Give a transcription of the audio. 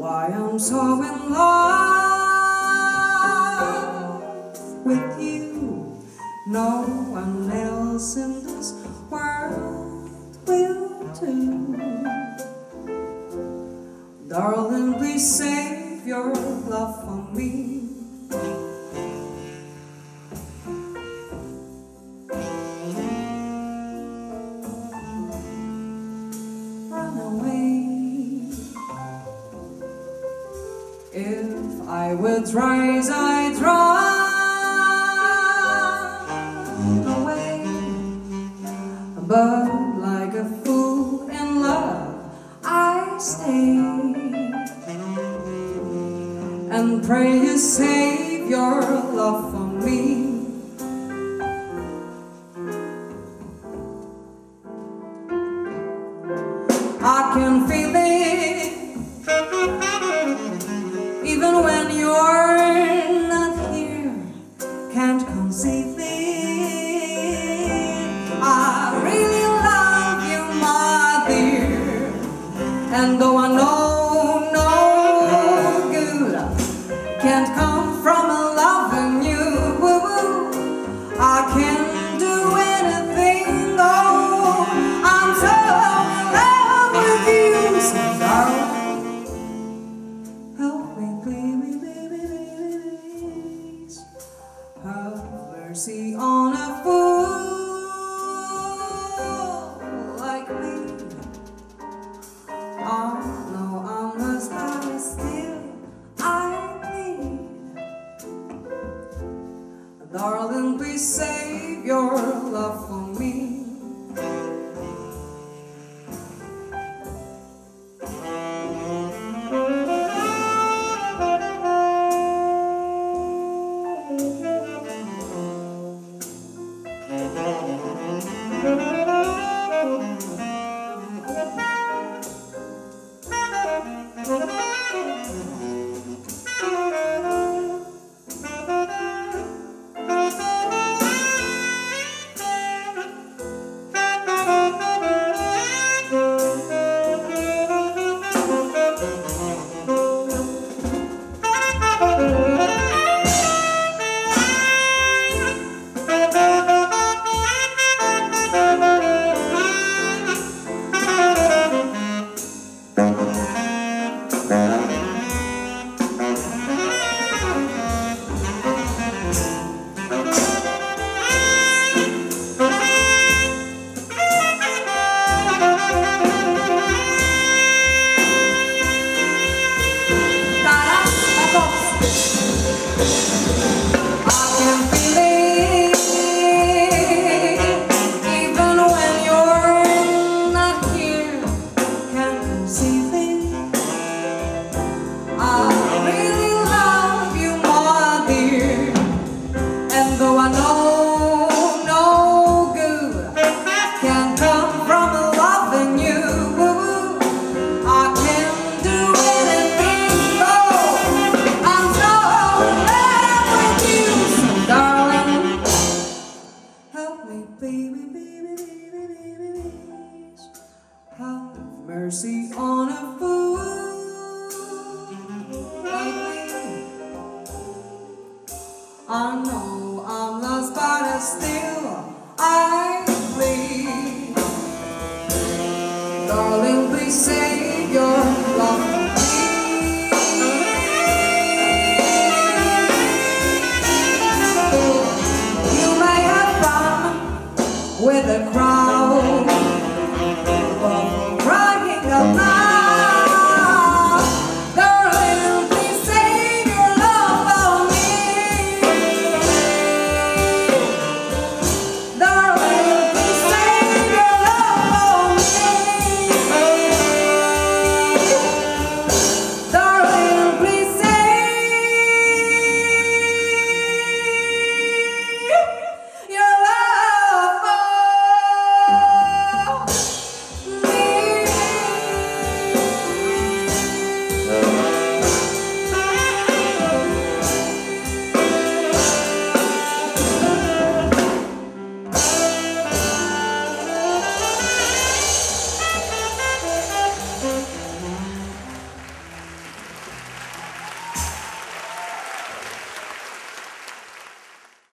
why I'm so in love with you. No one else in this world will do. Darling, please save your love for me. If I would rise, I'd run away. But like a fool in love, I stay and pray you save your love for me. And though I know Still. I plead. Darling, please save your love for me. I Darling, please your love. With a crowd